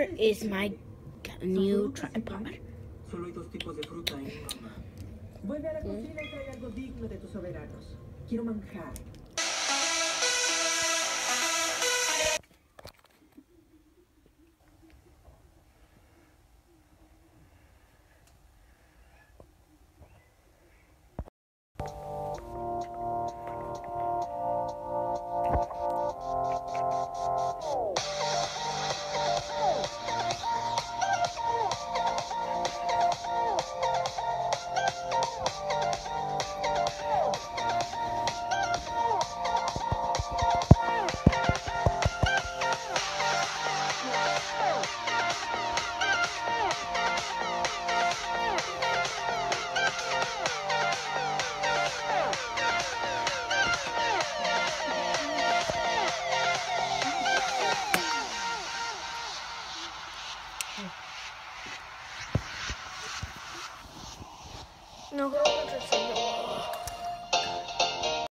is my new tripod. Solo 能和我们组成